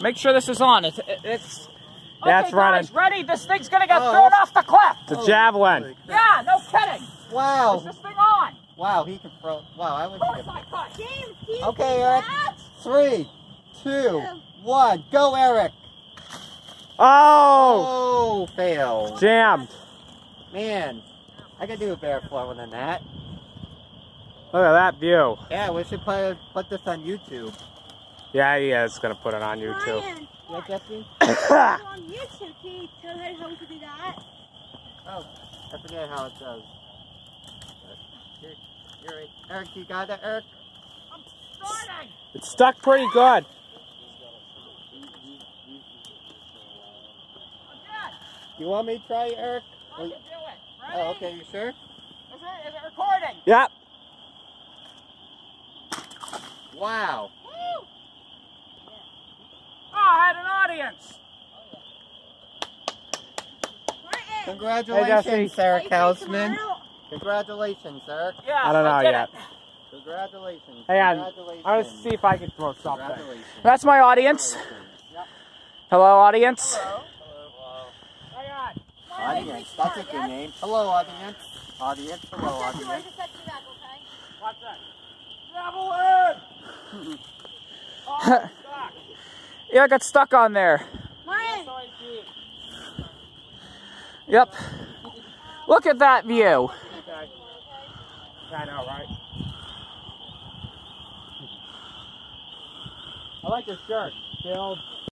Make sure this is on. It's, it's Yeah, it's okay, running. guys, ready? This thing's gonna get Oh. thrown off the cliff. It's a javelin. Yeah, no kidding. Wow. Is Wow. this thing on? Wow, he can throw. Wow, I wish Of course. I could. James, do you Okay, see Eric. that? Three, two, one, go, Eric. Oh! Oh, fail. Jammed. Man, I could do a better flow than that. Look at that view. Yeah, we should put put this on YouTube. Yeah, he is gonna put it on YouTube. Ryan, Yeah, Jesse? on YouTube. Can you tell her how to do that? Oh, I forget how it does. Here, here, right. Eric, you got it, Eric? I'm starting. It's stuck pretty good. Again. You want me to try, Eric? I can do it. Ready? Oh, okay, you sure? Is it, is it recording? Yep. Wow. Woo! Oh, I had an audience. Congratulations, Jesse. Eric are you free Hausman. Congratulations, Eric. Yeah, I don't know did yet. it. Congratulations. Hang on. Congratulations. I'm gonna see if I can throw something. Congratulations. That's my audience. Hello, audience. Hang on. Audience. That's a good name. Hello, audience. Audience. Hello, Jesse, where's audience. the set you back, okay? What's that? Javelin! oh, I'm stuck. Yeah, I got stuck on there. Martin, So I see. Yep. Look at that view. Okay. I know, right? I like your shirt. Build